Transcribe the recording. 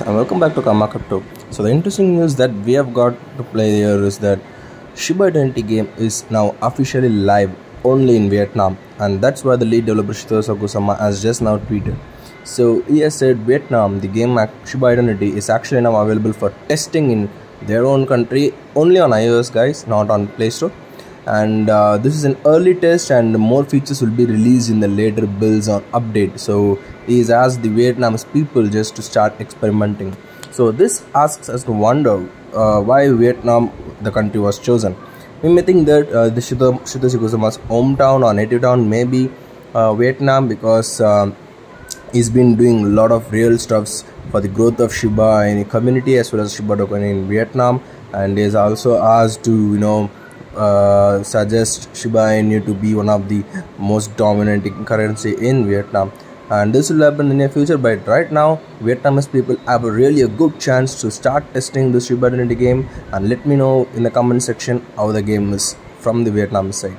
and welcome back to Karma Crypto. So the interesting news that we have got to play here is that Shiba Eternity game is now officially live only in Vietnam and that's why the lead developer Shytoshi Kusama has just now tweeted. So he has said Vietnam, the game Shiba Eternity is actually now available for testing in their own country only on iOS guys, not on Play Store and uh, this is an early test and more features will be released in the later builds on update. So he's asked the Vietnamese people just to start experimenting. So this asks us to wonder uh, why vietnam the country was chosen. We may think that uh, the Shito, Shytoshi Kusama's hometown or native town may be uh, vietnam because um, he's been doing a lot of real stuffs for the growth of shiba in the community as well as shiba token in vietnam. And he's also asked to you know uh, suggest Shiba Inu to be one of the most dominant currency in Vietnam. And this will happen in the future but right now Vietnamese people have a really a good chance to start testing the Shiba Inu game. And let me know in the comment section how the game is from the Vietnam side